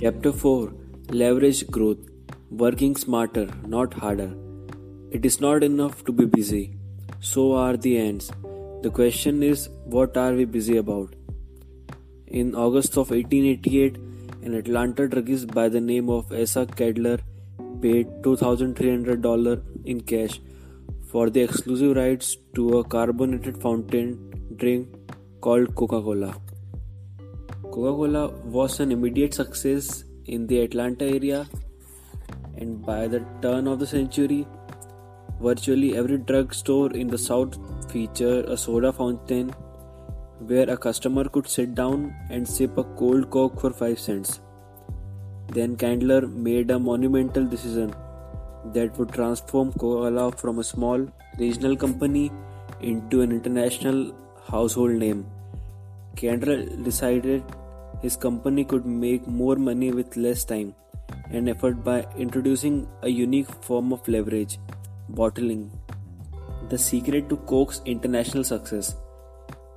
Chapter 4 Leverage Growth Working Smarter, not Harder. It is not enough to be busy. So are the ends. The question is, what are we busy about? In August of 1888, an Atlanta druggist by the name of Asa Candler paid $2,300 in cash for the exclusive rights to a carbonated fountain drink called Coca Cola. Coca Cola was an immediate success in the Atlanta area, and by the turn of the century, virtually every drug store in the South featured a soda fountain where a customer could sit down and sip a cold Coke for 5 cents. Then Candler made a monumental decision that would transform Coca Cola from a small regional company into an international household name. Candler decided his company could make more money with less time and effort by introducing a unique form of leverage bottling. The secret to Coke's international success.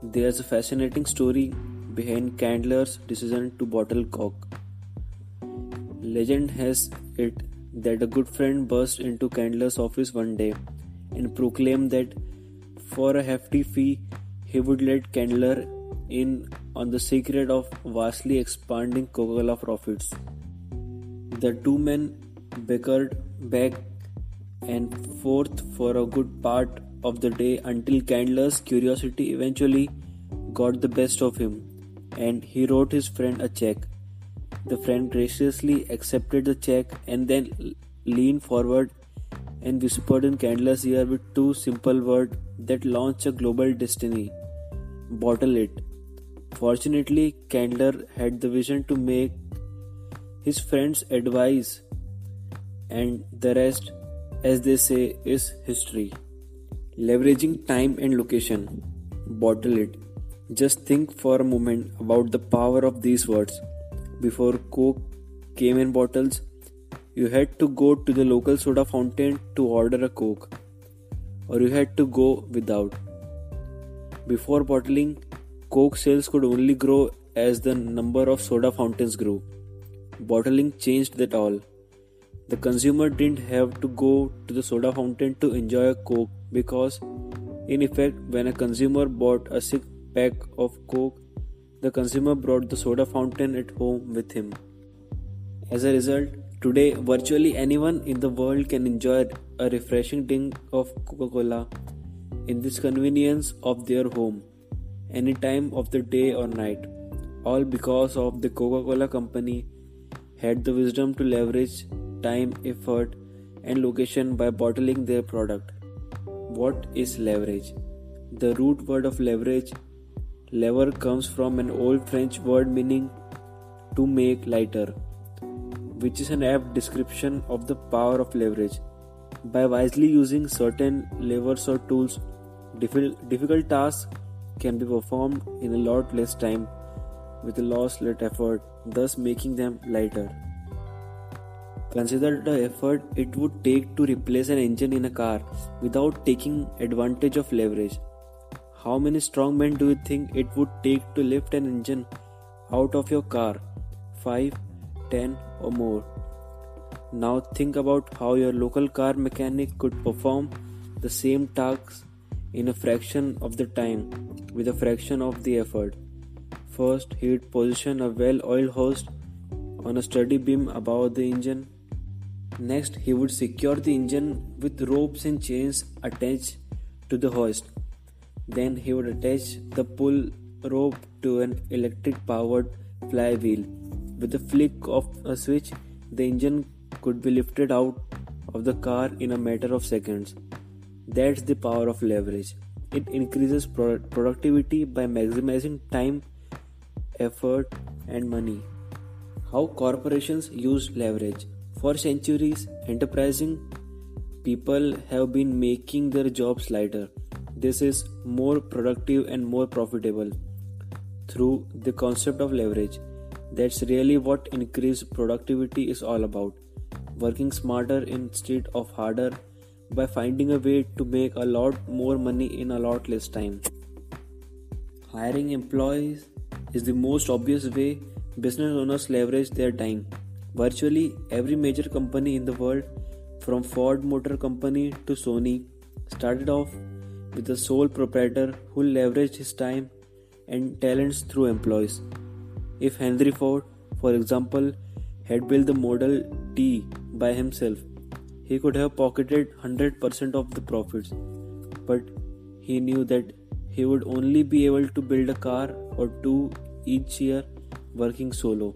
There's a fascinating story behind Candler's decision to bottle Coke. Legend has it that a good friend burst into Candler's office one day and proclaimed that for a hefty fee he would let Candler in on the secret of vastly expanding Coca Cola profits. The two men bickered back and forth for a good part of the day until Candler's curiosity eventually got the best of him and he wrote his friend a check. The friend graciously accepted the check and then leaned forward and whispered in Candler's ear with two simple words that launched a global destiny bottle it. Fortunately, Candler had the vision to make his friend's advice, and the rest, as they say, is history. Leveraging time and location. Bottle it. Just think for a moment about the power of these words. Before Coke came in bottles, you had to go to the local soda fountain to order a Coke, or you had to go without. Before bottling, Coke sales could only grow as the number of soda fountains grew. Bottling changed that all. The consumer didn't have to go to the soda fountain to enjoy a Coke because, in effect, when a consumer bought a six pack of Coke, the consumer brought the soda fountain at home with him. As a result, today virtually anyone in the world can enjoy a refreshing drink of Coca Cola in this convenience of their home, any time of the day or night, all because of the Coca Cola company had the wisdom to leverage time, effort, and location by bottling their product. What is leverage? The root word of leverage, lever, comes from an old French word meaning to make lighter, which is an apt description of the power of leverage. By wisely using certain levers or tools, difficult tasks can be performed in a lot less time with a lot less effort, thus making them lighter. Consider the effort it would take to replace an engine in a car without taking advantage of leverage. How many strong men do you think it would take to lift an engine out of your car? 5, 10, or more. Now think about how your local car mechanic could perform the same tasks in a fraction of the time with a fraction of the effort. First, he would position a well oiled hose on a sturdy beam above the engine Next, he would secure the engine with ropes and chains attached to the hoist. Then he would attach the pull rope to an electric powered flywheel. With a flick of a switch, the engine could be lifted out of the car in a matter of seconds. That's the power of leverage. It increases productivity by maximizing time, effort, and money. How corporations use leverage. For centuries, enterprising people have been making their jobs lighter. This is more productive and more profitable through the concept of leverage. That's really what increased productivity is all about. Working smarter instead of harder by finding a way to make a lot more money in a lot less time. Hiring employees is the most obvious way business owners leverage their time. Virtually every major company in the world, from Ford Motor Company to Sony, started off with a sole proprietor who leveraged his time and talents through employees. If Henry Ford, for example, had built the Model T by himself, he could have pocketed 100% of the profits. But he knew that he would only be able to build a car or two each year working solo.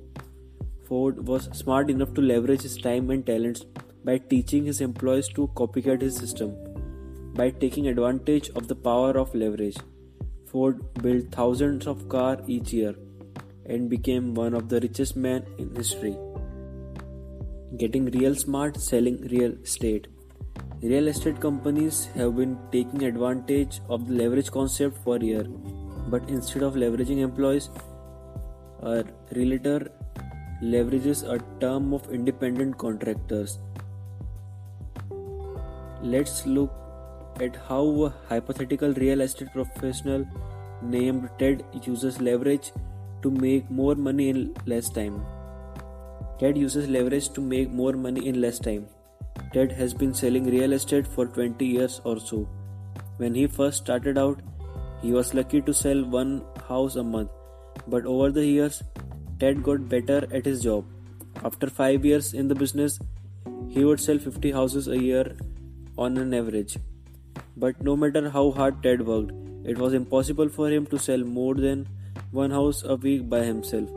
Ford was smart enough to leverage his time and talents by teaching his employees to copycat his system. By taking advantage of the power of leverage, Ford built thousands of cars each year and became one of the richest men in history. Getting real smart selling real estate. Real estate companies have been taking advantage of the leverage concept for years, but instead of leveraging employees, a realtor leverages a term of independent contractors. Let's look at how a hypothetical real estate professional named Ted uses leverage to make more money in less time. Ted uses leverage to make more money in less time. Ted has been selling real estate for 20 years or so. When he first started out, he was lucky to sell one house a month, but over the years, Ted got better at his job. After 5 years in the business, he would sell 50 houses a year on an average. But no matter how hard Ted worked, it was impossible for him to sell more than one house a week by himself.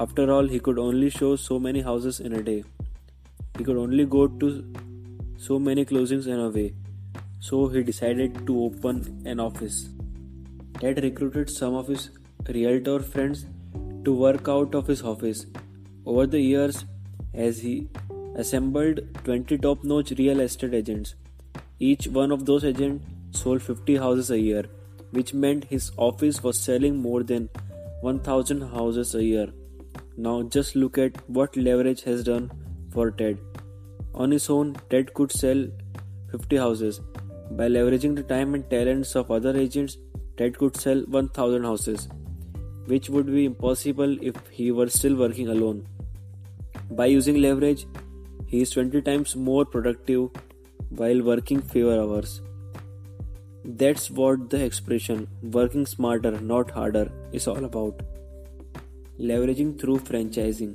After all, he could only show so many houses in a day. He could only go to so many closings in a way. So he decided to open an office. Ted recruited some of his realtor friends to work out of his office. Over the years, as he assembled 20 top notch real estate agents, each one of those agents sold 50 houses a year, which meant his office was selling more than 1000 houses a year. Now, just look at what leverage has done for Ted. On his own, Ted could sell 50 houses. By leveraging the time and talents of other agents, Ted could sell 1000 houses which would be impossible if he were still working alone. By using leverage, he is 20 times more productive while working fewer hours. That's what the expression working smarter, not harder is all about. Leveraging through franchising.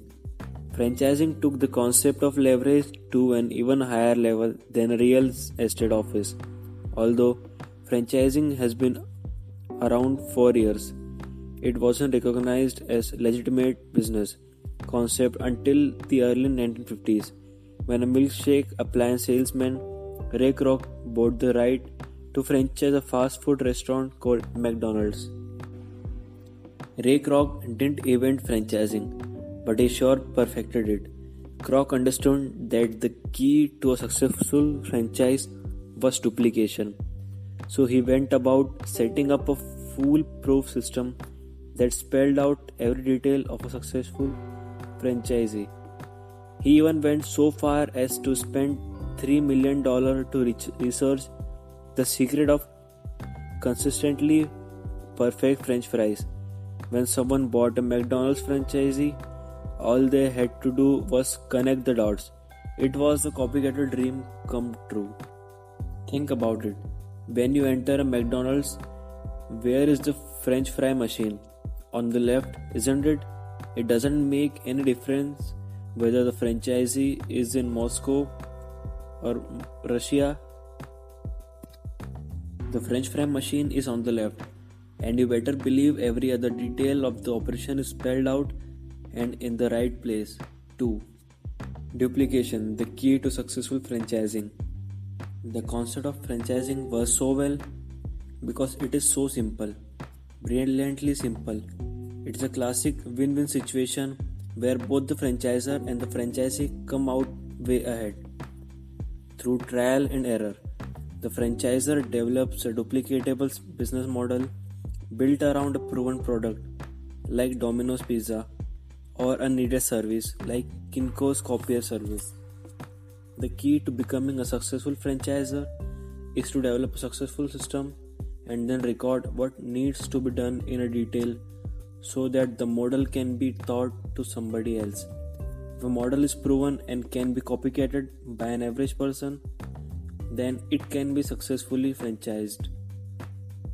Franchising took the concept of leverage to an even higher level than real estate office. Although franchising has been around for years, it wasn't recognized as legitimate business concept until the early 1950s when a milkshake appliance salesman Ray Kroc bought the right to franchise a fast food restaurant called McDonald's. Ray Kroc didn't invent franchising, but he sure perfected it. Kroc understood that the key to a successful franchise was duplication. So he went about setting up a foolproof system that spelled out every detail of a successful franchisee. He even went so far as to spend $3 million to research the secret of consistently perfect french fries. When someone bought a McDonald's franchisee, all they had to do was connect the dots. It was the copycatter dream come true. Think about it. When you enter a McDonald's, where is the french fry machine? on the left, isn't it? It doesn't make any difference whether the franchisee is in Moscow or Russia. The French fry machine is on the left, and you better believe every other detail of the operation is spelled out and in the right place, too. Duplication, the key to successful franchising. The concept of franchising works so well because it is so simple brilliantly simple. It's a classic win win situation where both the franchisor and the franchisee come out way ahead. Through trial and error, the franchisor develops a duplicatable business model built around a proven product like Domino's Pizza or a needed service like Kinko's copier service. The key to becoming a successful franchisor is to develop a successful system and then record what needs to be done in a detail so that the model can be taught to somebody else. If a model is proven and can be copycated by an average person, then it can be successfully franchised.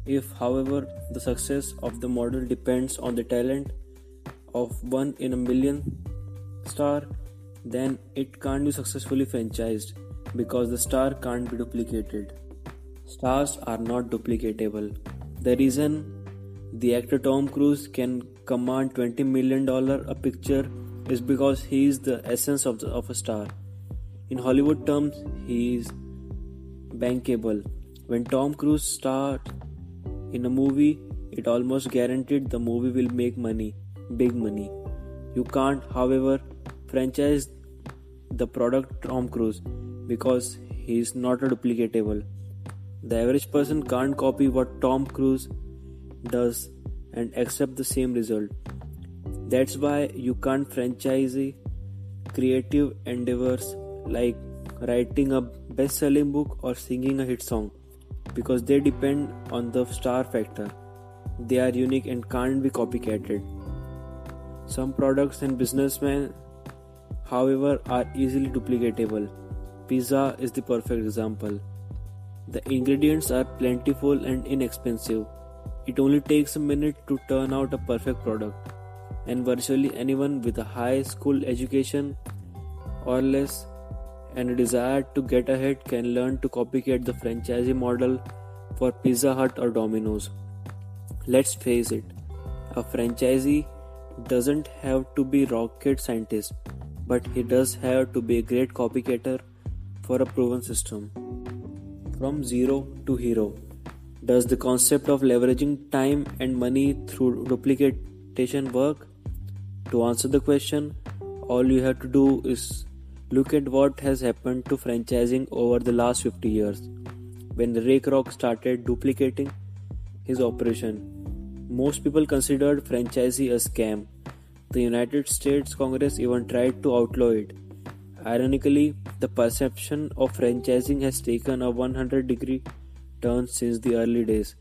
If, however, the success of the model depends on the talent of one in a million star, then it can't be successfully franchised because the star can't be duplicated. Stars are not duplicatable. The reason the actor Tom Cruise can command $20 million a picture is because he is the essence of, the, of a star. In Hollywood terms, he is bankable. When Tom Cruise stars in a movie, it almost guaranteed the movie will make money, big money. You can't, however, franchise the product Tom Cruise because he is not a duplicatable. The average person can't copy what Tom Cruise does and accept the same result. That's why you can't franchise creative endeavors like writing a best selling book or singing a hit song because they depend on the star factor. They are unique and can't be copycatted. Some products and businessmen, however, are easily duplicatable. Pizza is the perfect example. The ingredients are plentiful and inexpensive. It only takes a minute to turn out a perfect product, and virtually anyone with a high school education or less and a desire to get ahead can learn to copycat the franchisee model for Pizza Hut or Domino's. Let's face it, a franchisee doesn't have to be rocket scientist, but he does have to be a great copycatter for a proven system. From zero to hero. Does the concept of leveraging time and money through duplication work? To answer the question, all you have to do is Look at what has happened to franchising over the last 50 years. When Ray Kroc started duplicating his operation, most people considered franchisee a scam. The United States Congress even tried to outlaw it. Ironically, the perception of franchising has taken a 100 degree turn since the early days.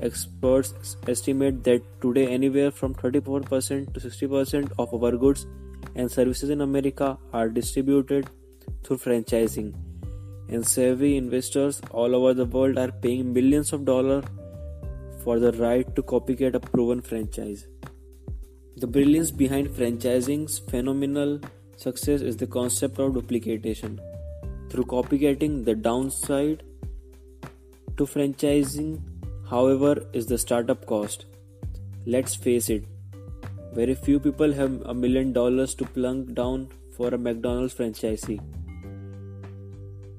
Experts estimate that today anywhere from 34% to 60% of our goods and services in America are distributed through franchising, and savvy investors all over the world are paying millions of dollars for the right to copycat a proven franchise. The brilliance behind franchising's phenomenal success is the concept of duplication. Through copycatting, the downside to franchising, however, is the startup cost. Let's face it, very few people have a million dollars to plunk down for a McDonald's franchisee.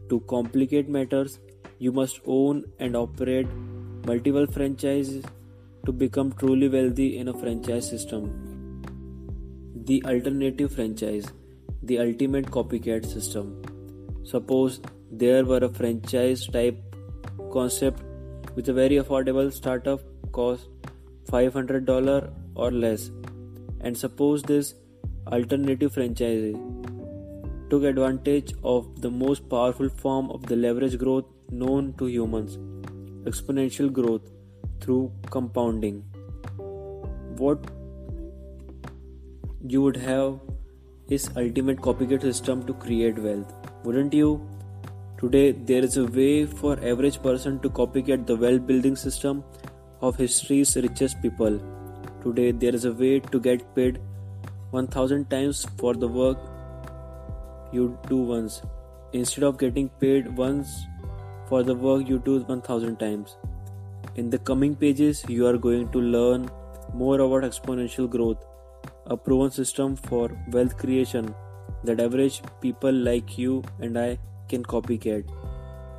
To complicate matters, you must own and operate multiple franchises to become truly wealthy in a franchise system. The alternative franchise, the ultimate copycat system. Suppose there were a franchise type concept with a very affordable startup cost $500 or less and suppose this alternative franchisee took advantage of the most powerful form of the leverage growth known to humans exponential growth through compounding. What you would have is ultimate copycat system to create wealth wouldn't you? Today there is a way for average person to copycat the wealth building system of history's richest people Today, there is a way to get paid 1000 times for the work you do once, instead of getting paid once for the work you do 1000 times. In the coming pages, you are going to learn more about exponential growth, a proven system for wealth creation that average people like you and I can copycat.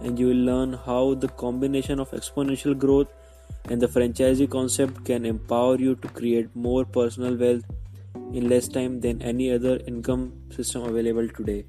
And you will learn how the combination of exponential growth and the franchisee concept can empower you to create more personal wealth in less time than any other income system available today.